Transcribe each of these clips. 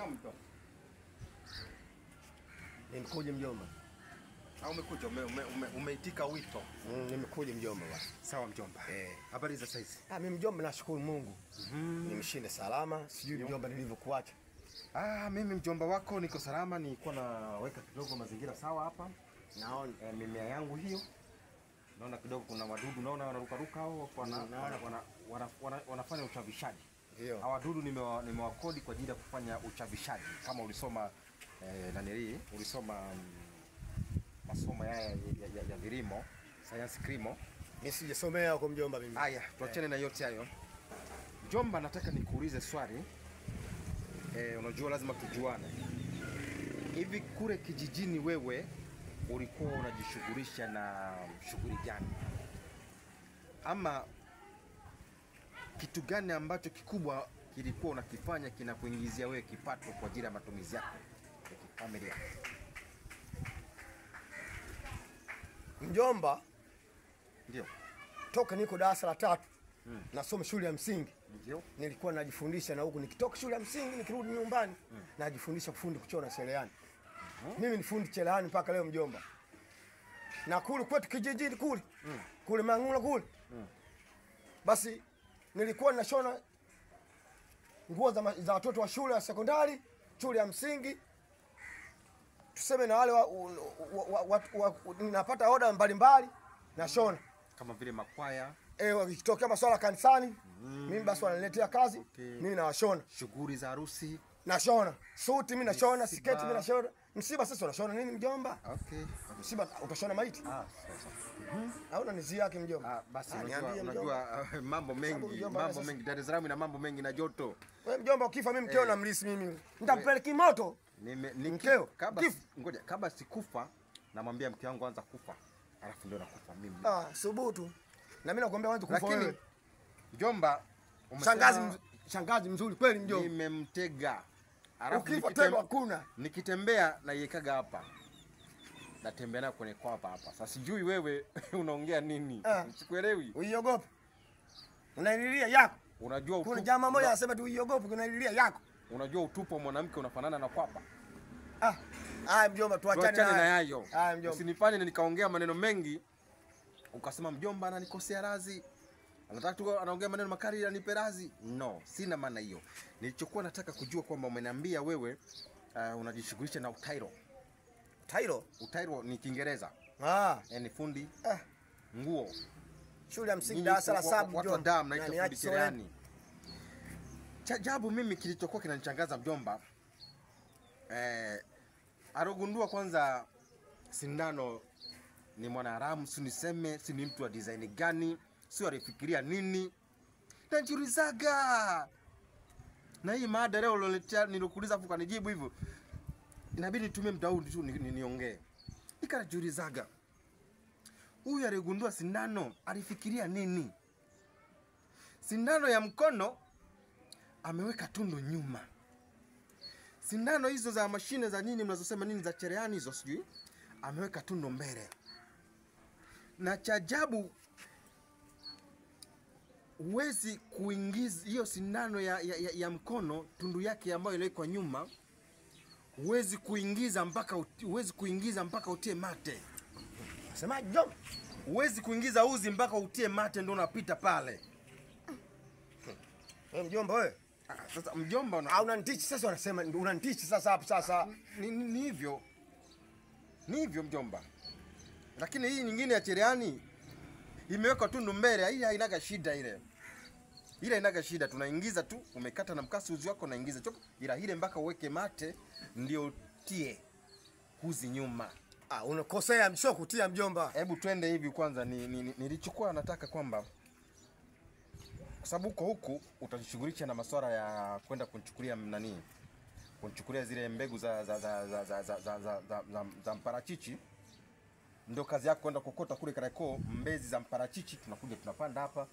Naam mjomba. Nimekuja mjomba. Au umekuja ume, ume, ume, umeitika wito. Mm, nimekuja mjomba bwana. Sawa mjomba. Eh. Habari za saizi? Ah, mimi mjomba nashukuru Mungu. Nimeshinda salama. Sijui mjomba nilivyokuacha. Ah, mimi mjomba wako niko salama, nilikuwa naweka kidogo mazingira sawa hapa. Naona eh, mimea yangu hiyo. Naona kidogo kuna wadudu naona wanarukaruka hao wana, Mm, naona. wana, wana, wana, wana, wanafanya uchavishaji. Hawa wadudu nimewa- nimewakodi kwa ajili ya kufanya uchavishaji. Kama ulisoma eh, nanili ulisoma mm, masomo haya ya, ya, ya, ya vilimo, science kilimo. Mimi sijasomea huko mjomba mimi. Haya, tuachane na yote hayo. Mjomba, nataka nikuulize swali. eh, unajua lazima tujuane. Hivi kule kijijini wewe ulikuwa unajishughulisha na shughuli gani? Ama kitu gani ambacho kikubwa kilikuwa unakifanya kinakuingizia wewe kipato kwa ajili ya matumizi yako ya kifamilia? Mjomba, Ndio. toka niko darasa la tatu. Mm. Nasoma shule ya msingi. Ndio. Nilikuwa najifundisha na huku nikitoka shule ya msingi nikirudi nyumbani najifundisha kufundi kuchora cherehani. Mimi ni fundi cherehani mpaka leo mjomba. Na kule kwetu kijijini kule kule Mang'ula kule basi nilikuwa nashona nguo za, za watoto wa shule ya sekondari, shule ya msingi, tuseme na wale wa, wa, wa, wa, wa, napata oda mbalimbali nashona Kama vile makwaya, eh, wakitokea maswala kanisani mm. mimi basi wananiletea kazi Okay. mimi nawashona shughuli za harusi. nashona suti mimi nashona siketi mimi nashona msiba sasa unashona nini mjomba Okay. Msiba utashona maiti? Ah, sasa. au nanizia yake mjomba? Ah, basi Ah, unajua, niambie mjomba. unajua uh, mambo mengi mambo mengi. Dar es Salaam ina mambo mengi na joto. wewe mjomba ukifa mimi mkeo na mlisi mimi. Nitampeleki moto Nime, Mkeo, ngoja kabla sikufa namwambia mke wangu anza kufa, alafu ndio nakufa mimi. ah subutu. Na mimi nakwambia watu kufa Lakini wewe. mjomba, shangazi shangazi mzuri kweli mjomba. nimemtega, alafu ukifa tega hakuna. nikitembea naiekaga hapa natembea nayo kwenye kwapa hapa. Sasa sijui wewe unaongea nini, Ah. sikuelewi. uiogope unaililia yako Unajua utupu. kuna jamaa mmoja anasema tu uiogope unaililia yako unajua utupu wa mwanamke unafanana na kwapa. ah haya mjomba tuachane na hayo. yayo. haya mjomba Usinifanye nikaongea maneno mengi ukasema mjomba ananikosea razi, anataka tu anaongea maneno makali ili anipe razi. No, sina maana hiyo. Nilichokuwa nataka kujua kwamba umeniambia wewe uh, unajishughulisha na utairo. Tairo Utairo ni Kiingereza, ah. E, ni fundi. Ah nguo. shule ya msingi darasa la saba mjomba. watu wa damu naitwa Na fundi cherehani. Cha ajabu mimi kilichokuwa kinanichangaza mjomba, eh, alogundua kwanza sindano ni mwanaharamu, si niseme, si ni mtu wa design gani, si alifikiria nini, najiulizaga na hii mada leo uliletea, nilikuuliza afu kanijibu hivyo, inabidi nitumie muda huu tu ni- ni- niongee. Nikajiulizaga, huyu aligundua sindano alifikiria nini? Sindano ya mkono ameweka tundu nyuma. Sindano hizo za mashine za nini mnazosema nini za cherehani hizo sijui, ameweka tundu mbele. Na cha ajabu huwezi kuingiza hiyo sindano ya, ya, ya, ya mkono tundu yake ambayo iliwekwa nyuma, huwezi kuingiza mpaka huwezi kuingiza mpaka utie mate, Semaje mjomba? huwezi kuingiza uzi mpaka utie mate, ndio unapita pale. Wewe mjomba wewe. Ah, Sasa mjomba una... Au unanitichi sasa wanasema unanitishi unanitichi sasa hapo sasa. ni, ni, ni hivyo ni hivyo mjomba, lakini hii nyingine ya cherehani imewekwa tundu mbele, hii hainaga shida ile ile inaga shida, tunaingiza tu, umekata na mkasi uzi wako unaingiza chop, ila ile mpaka uweke mate ndio tie uzi nyuma. Ah, unakosea sio kutia mjomba. Hebu twende hivi kwanza, ni, ni, ni, nilichukua nataka kwamba kwa sababu huko huku utajishughulisha na masuala ya kwenda kunichukulia nani, kunichukulia zile mbegu za za za za za, za, za, za, za, za, za mparachichi. Ndio kazi yako kwenda kokota kule Kariakoo mbezi za mparachichi, tunakuja tunapanda hapa,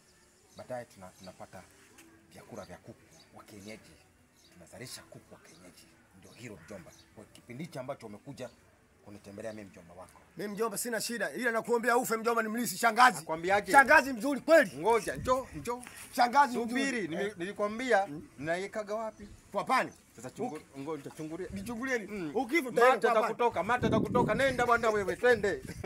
baadaye tuna, tunapata vyakula vya kuku wa kienyeji, tunazalisha kuku wa kienyeji. Ndio hilo mjomba, kwa kipindi hichi ambacho umekuja kunitembelea mimi mjomba wako. Mimi mjomba sina shida. Ila nakuombea ufe mjomba ni mlisi shangazi. Nakwambiaje? Shangazi mzuri kweli. Ngoja, njoo njoo, Shangazi subiri. mzuri. Nimi- Nilikwambia naiekaga wapi? Kwa pani. Sasa chungu, ngoja nitachungulia. Nichungulieni. Mm. Ukifa utaenda Mate kwapani. atakutoka, mate atakutoka. Nenda bwana wewe, twende.